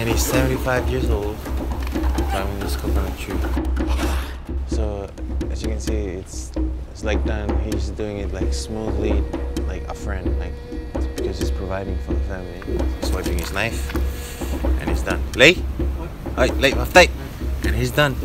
and he's 75 years old climbing this coconut tree. So as you can see, it's it's like done. He's doing it like smoothly, like a friend, like because he's providing for the family. He's wiping his knife, and he's done. Lay, all right lay, maftay, and he's done.